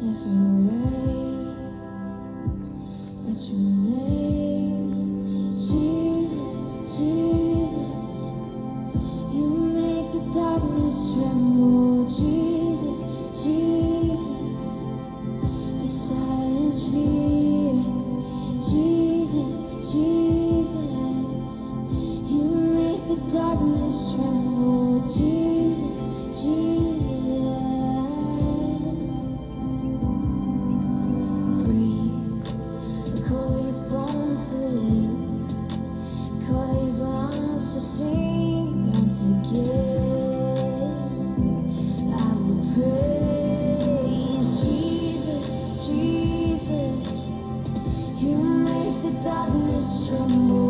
every wave that you You make the darkness tremble,